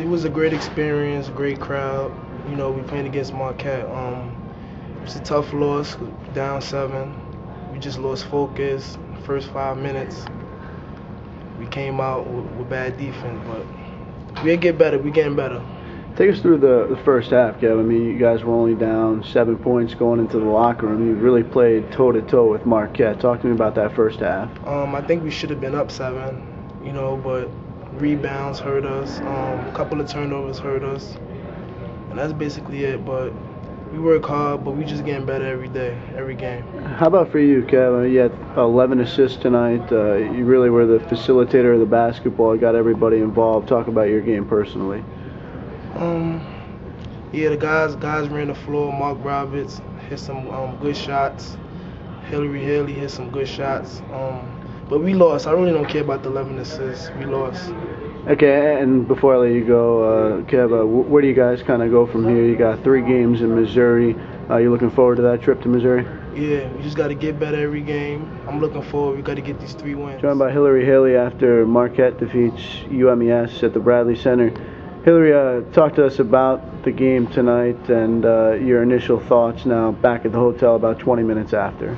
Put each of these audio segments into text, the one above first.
it was a great experience, great crowd. You know, we played against Marquette. Um, it's a tough loss, down seven. We just lost focus. First five minutes, we came out with, with bad defense, but we get better. We getting better. Take us through the, the first half, Kev. I mean, you guys were only down seven points going into the locker room. You really played toe to toe with Marquette. Talk to me about that first half. Um, I think we should have been up seven, you know, but rebounds hurt us. Um, a couple of turnovers hurt us, and that's basically it. But we work hard, but we just getting better every day, every game. How about for you, Kevin? You had 11 assists tonight. Uh, you really were the facilitator of the basketball. You got everybody involved. Talk about your game personally. Um, yeah, the guys guys ran the floor. Mark Roberts hit some um, good shots. Hillary Haley hit some good shots. Um, but we lost. I really don't care about the 11 assists. We lost. Okay, and before I let you go, uh, Kev, uh, where do you guys kind of go from here? You got three games in Missouri. Are uh, you looking forward to that trip to Missouri? Yeah, we just got to get better every game. I'm looking forward. We got to get these three wins. Joined by Hillary Haley after Marquette defeats UMES at the Bradley Center. Hillary, uh, talk to us about the game tonight and uh, your initial thoughts now back at the hotel about 20 minutes after.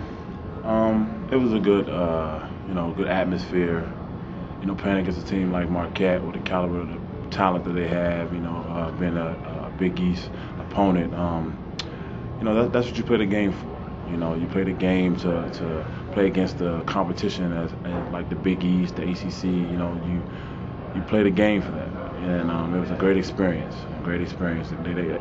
Um, it was a good, uh, you know, good atmosphere. You know, playing against a team like Marquette with the caliber of the talent that they have. You know, uh, being a, a, Big East opponent. Um, you know, that, that's what you play the game for. You know, you play the game to, to play against the competition as, as like the Big East, the ACC. You know, you you play the game for that and um, it was a great experience. A great experience. They, they,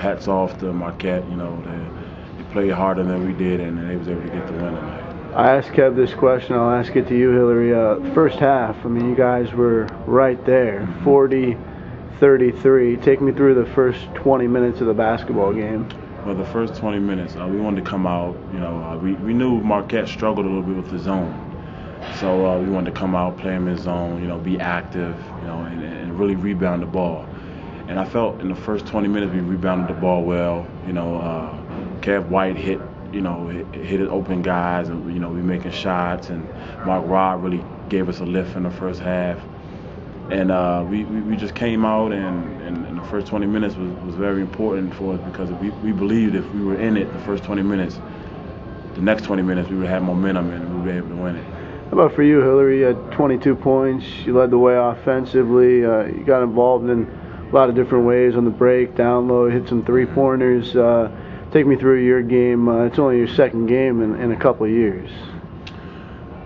hats off to Marquette. You know, they, they played harder than we did, and they was able to get the win tonight. I asked Kev this question. I'll ask it to you, Hillary. Uh, first half, I mean, you guys were right there, mm-hmm. 40, 33. Take me through the first 20 minutes of the basketball game. Well, the first 20 minutes, uh, we wanted to come out. You know, uh, we, we knew Marquette struggled a little bit with the zone. So uh, we wanted to come out, play in his zone, you know, be active, you know, and, and, really rebound the ball. And I felt in the first 20 minutes we rebounded the ball well. You know, uh, Kev White hit, you know, hit, hit it open guys, and you know, we making shots. And Mark Rod really gave us a lift in the first half. And uh, we, we, we, just came out, and, and, and, the first 20 minutes was, was very important for us because we, we believed if we were in it the first 20 minutes, the next 20 minutes we would have momentum and we would be able to win it. How about for you, Hillary? You had 22 points. You led the way offensively. Uh, you got involved in a lot of different ways on the break, down low, hit some three pointers. Uh, take me through your game. Uh, it's only your second game in, in a couple of years.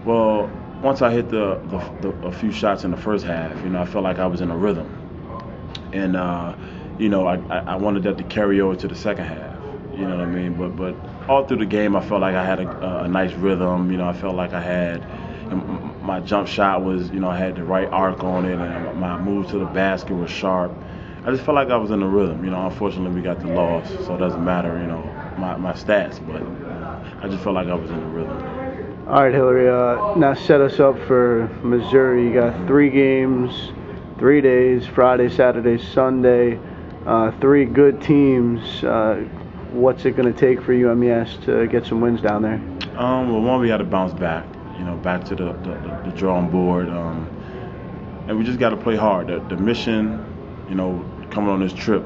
Well, once I hit the, the, the, a few shots in the first half, you know, I felt like I was in a rhythm, and uh, you know, I, I wanted that to carry over to the second half. You know what I mean? But but all through the game, I felt like I had a, a nice rhythm. You know, I felt like I had my jump shot was, you know, I had the right arc on it, and my move to the basket was sharp. I just felt like I was in the rhythm. You know, unfortunately we got the loss, so it doesn't matter, you know, my, my stats, but I just felt like I was in the rhythm. All right, Hillary. Uh, now set us up for Missouri. You got three games, three days: Friday, Saturday, Sunday. Uh, three good teams. Uh, what's it going to take for UMES to get some wins down there? Um, well, one, we had to bounce back you know, back to the, the, the drawing board. Um, and we just got to play hard. The, the mission, you know, coming on this trip,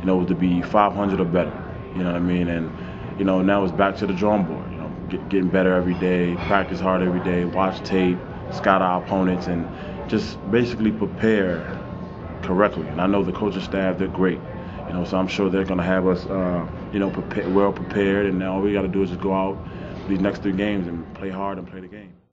you know, was to be 500 or better. You know what I mean? And, you know, now it's back to the drawing board. You know, get, getting better every day, practice hard every day, watch tape, scout our opponents, and just basically prepare correctly. And I know the coaching staff, they're great. You know, so I'm sure they're going to have us, uh, you know, well prepared. And now all we got to do is just go out these next three games and play hard and play the game.